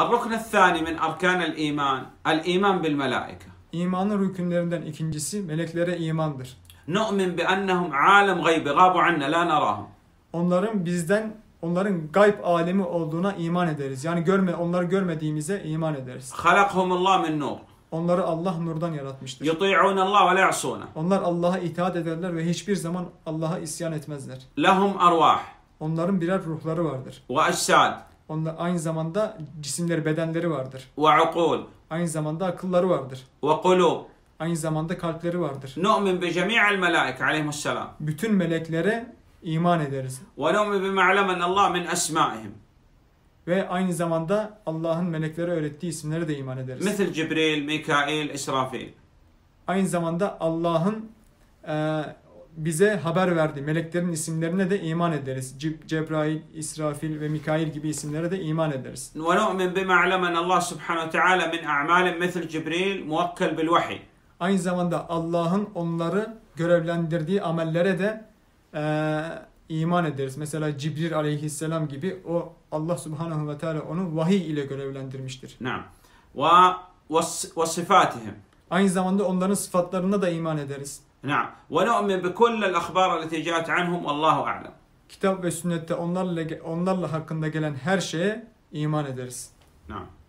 الركن الثاني من أركان الإيمان الإيمان بالملائكة İmanın rükünlerinden ikincisi meleklere imandır. نؤمن بأنهم عالم غيب غابوا عنا لا نراهم Onların bizden onların gayb alemi olduğuna iman ederiz. Yani görme onları görmediğimize iman ederiz. خلقهم الله من نور Onları Allah nurdan yaratmıştır. يطيعون الله ولا يعصونه Onlar Allah'a itaat ederler ve hiçbir zaman Allah'a isyan etmezler. لهم أرواح Onların birer ruhları vardır. وأجساد onlar aynı zamanda cisimleri, bedenleri vardır. Ve ukul. Aynı zamanda akılları vardır. Ve kulub. Aynı zamanda kalpleri vardır. Nu'min bi cemi'il melaik aleyhisselam. Bütün meleklere iman ederiz. Ve nu'min bima alemen Allah min esma'ihim. Ve aynı zamanda Allah'ın meleklere öğrettiği isimlere de iman ederiz. Mesela Cibril, Mikail, İsrafil. Aynı zamanda Allah'ın e, bize haber verdiği meleklerin isimlerine de iman ederiz. Cib, Cebrail, İsrafil ve Mikail gibi isimlere de iman ederiz. Ve nu'min bima alemena Allah subhanahu teala min a'malin mesel Cibril muakkel bil vahiy. Aynı zamanda Allah'ın onları görevlendirdiği amellere de e, iman ederiz. Mesela Cibril aleyhisselam gibi o Allah subhanahu ve teala onu vahiy ile görevlendirmiştir. Naam. Ve ve sıfatihim. Aynı zamanda onların sıfatlarına da iman ederiz. نعم ونؤمن بكل الأخبار التي جاءت عنهم والله أعلم Kitap ve sünnette onlarla onlarla hakkında gelen her şeye iman ederiz. نعم